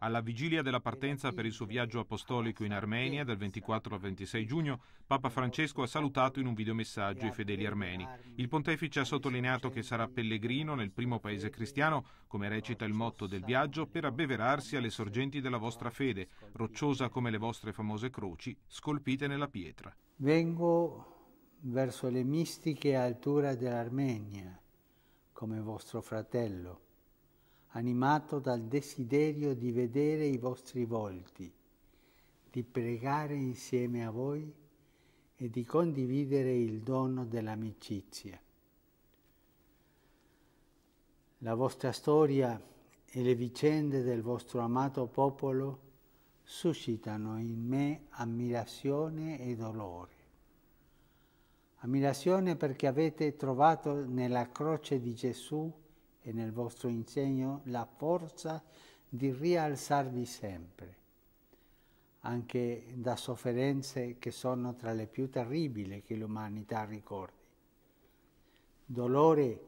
Alla vigilia della partenza per il suo viaggio apostolico in Armenia del 24 al 26 giugno, Papa Francesco ha salutato in un videomessaggio i fedeli armeni. Il pontefice ha sottolineato che sarà pellegrino nel primo paese cristiano, come recita il motto del viaggio, per abbeverarsi alle sorgenti della vostra fede, rocciosa come le vostre famose croci, scolpite nella pietra. Vengo verso le mistiche alture dell'Armenia, come vostro fratello animato dal desiderio di vedere i vostri volti, di pregare insieme a voi e di condividere il dono dell'amicizia. La vostra storia e le vicende del vostro amato popolo suscitano in me ammirazione e dolore. Ammirazione perché avete trovato nella croce di Gesù e nel vostro insegno la forza di rialzarvi sempre, anche da sofferenze che sono tra le più terribili che l'umanità ricordi. Dolore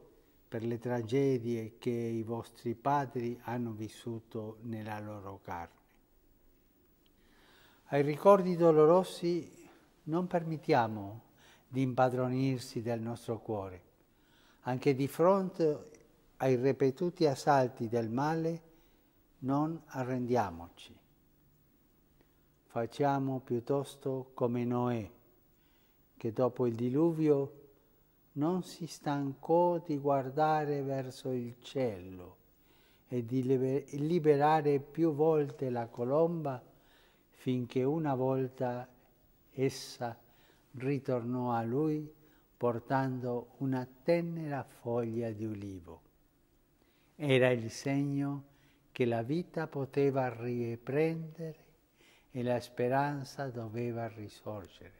per le tragedie che i vostri padri hanno vissuto nella loro carne. Ai ricordi dolorosi non permettiamo di impadronirsi del nostro cuore. Anche di fronte ai ripetuti assalti del male non arrendiamoci. Facciamo piuttosto come Noè, che dopo il diluvio non si stancò di guardare verso il cielo e di liberare più volte la colomba finché una volta essa ritornò a lui portando una tenera foglia di ulivo. Era il segno che la vita poteva riprendere e la speranza doveva risorgere.